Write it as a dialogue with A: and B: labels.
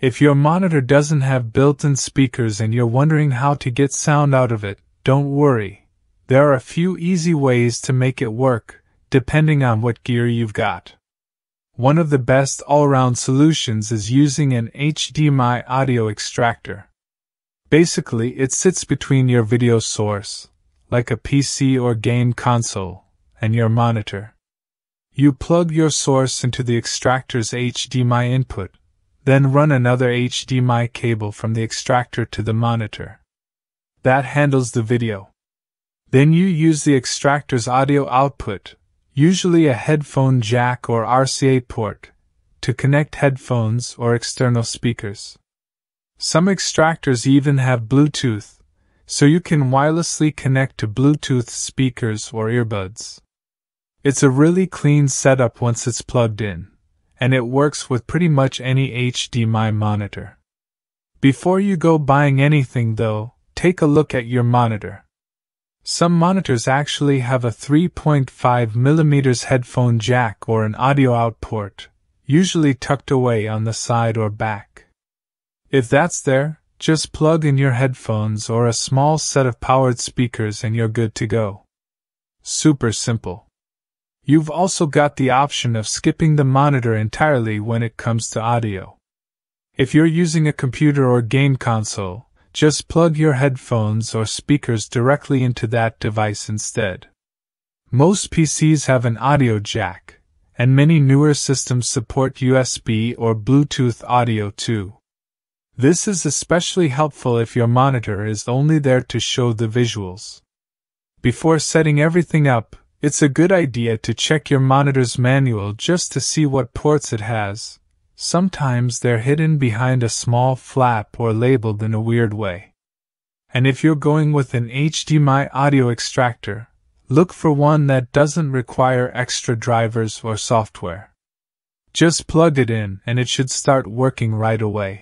A: If your monitor doesn't have built in speakers and you're wondering how to get sound out of it, don't worry. There are a few easy ways to make it work, depending on what gear you've got. One of the best all round solutions is using an HDMI audio extractor. Basically, it sits between your video source, like a PC or game console, and your monitor. You plug your source into the extractor's HDMI input, then run another HDMI cable from the extractor to the monitor. That handles the video. Then you use the extractor's audio output, usually a headphone jack or RCA port, to connect headphones or external speakers. Some extractors even have Bluetooth, so you can wirelessly connect to Bluetooth speakers or earbuds. It's a really clean setup once it's plugged in, and it works with pretty much any HDMI monitor. Before you go buying anything though, take a look at your monitor. Some monitors actually have a 3.5mm headphone jack or an audio out port, usually tucked away on the side or back. If that's there, just plug in your headphones or a small set of powered speakers and you're good to go. Super simple. You've also got the option of skipping the monitor entirely when it comes to audio. If you're using a computer or game console, just plug your headphones or speakers directly into that device instead. Most PCs have an audio jack, and many newer systems support USB or Bluetooth audio too. This is especially helpful if your monitor is only there to show the visuals. Before setting everything up, it's a good idea to check your monitor's manual just to see what ports it has. Sometimes they're hidden behind a small flap or labeled in a weird way. And if you're going with an HDMI audio extractor, look for one that doesn't require extra drivers or software. Just plug it in and it should start working right away.